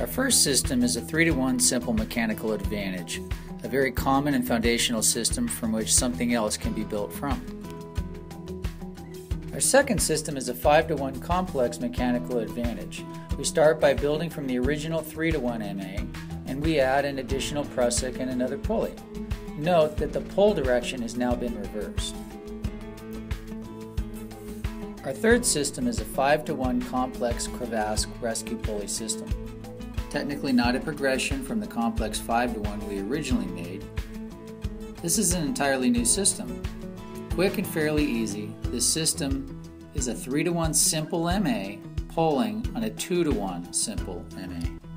Our first system is a 3 to 1 simple mechanical advantage, a very common and foundational system from which something else can be built from. Our second system is a 5 to 1 complex mechanical advantage. We start by building from the original 3 to 1 MA and we add an additional prusik and another pulley. Note that the pull direction has now been reversed. Our third system is a 5 to 1 complex crevasse rescue pulley system. Technically not a progression from the complex 5 to 1 we originally made. This is an entirely new system. Quick and fairly easy, this system is a 3 to 1 simple MA pulling on a 2 to 1 simple MA.